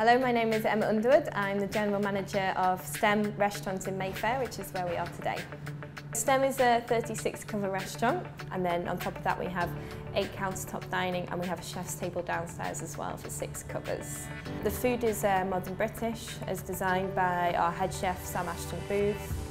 Hello, my name is Emma Underwood. I'm the General Manager of STEM Restaurants in Mayfair, which is where we are today. STEM is a 36 cover restaurant, and then on top of that we have eight countertop dining and we have a chef's table downstairs as well for six covers. The food is uh, modern British, as designed by our head chef Sam Ashton Booth,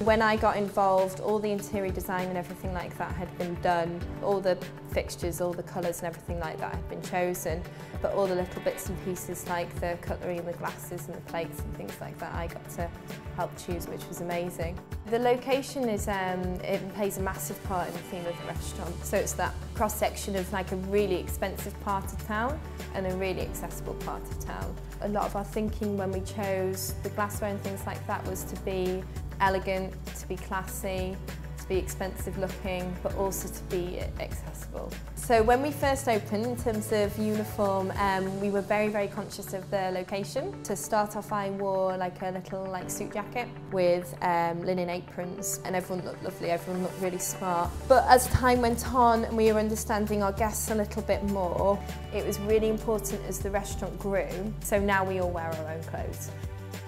when I got involved, all the interior design and everything like that had been done. All the fixtures, all the colours and everything like that had been chosen. But all the little bits and pieces like the cutlery and the glasses and the plates and things like that, I got to help choose, which was amazing. The location is, um, it plays a massive part in the theme of the restaurant. So it's that cross-section of like a really expensive part of town and a really accessible part of town. A lot of our thinking when we chose the glassware and things like that was to be elegant, to be classy, to be expensive looking, but also to be accessible. So when we first opened, in terms of uniform, um, we were very, very conscious of the location. To start off, I wore like a little like suit jacket with um, linen aprons, and everyone looked lovely, everyone looked really smart. But as time went on and we were understanding our guests a little bit more, it was really important as the restaurant grew. So now we all wear our own clothes.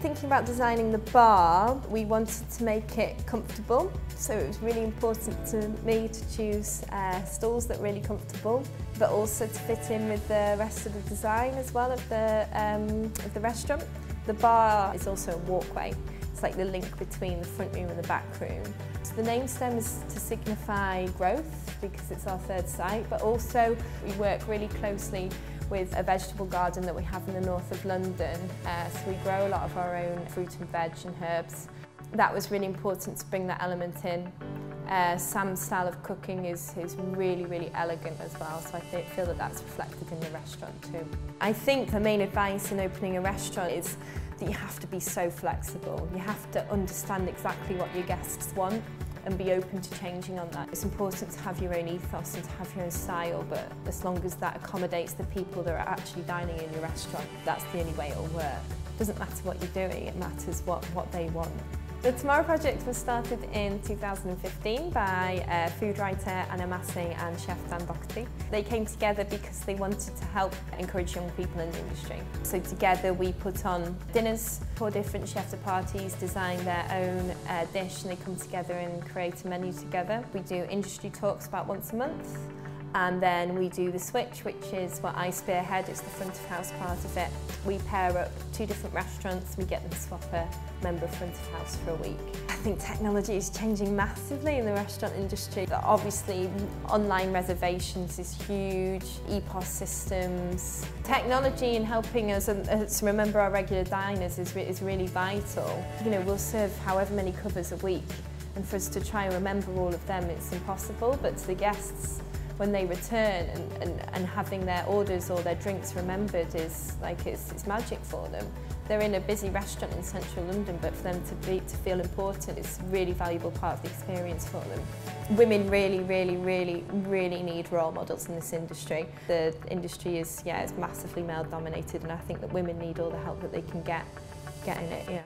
Thinking about designing the bar, we wanted to make it comfortable. So it was really important to me to choose uh, stools that were really comfortable, but also to fit in with the rest of the design as well of the, um, of the restaurant. The bar is also a walkway. It's like the link between the front room and the back room. So the name stem is to signify growth because it's our third site, but also we work really closely with a vegetable garden that we have in the north of London. Uh, so we grow a lot of our own fruit and veg and herbs. That was really important to bring that element in. Uh, Sam's style of cooking is, is really, really elegant as well, so I th feel that that's reflected in the restaurant too. I think the main advice in opening a restaurant is that you have to be so flexible. You have to understand exactly what your guests want and be open to changing on that. It's important to have your own ethos and to have your own style, but as long as that accommodates the people that are actually dining in your restaurant, that's the only way it'll work. It doesn't matter what you're doing, it matters what, what they want. The Tomorrow Project was started in 2015 by a food writer Anna Masing and chef Dan Doherty. They came together because they wanted to help encourage young people in the industry. So together we put on dinners for different chefs at parties, design their own uh, dish and they come together and create a menu together. We do industry talks about once a month And then we do the switch, which is what I spearhead, it's the front of house part of it. We pair up two different restaurants, we get them to swap a member of front of house for a week. I think technology is changing massively in the restaurant industry. Obviously, online reservations is huge, EPOS systems. Technology in helping us uh, to remember our regular diners is, is really vital. You know, we'll serve however many covers a week, and for us to try and remember all of them, it's impossible, but to the guests, when they return and, and, and having their orders or their drinks remembered is like it's, it's magic for them. They're in a busy restaurant in central London, but for them to, be, to feel important, it's a really valuable part of the experience for them. Women really, really, really, really need role models in this industry. The industry is, yeah, is massively male dominated and I think that women need all the help that they can get, get in it, yeah.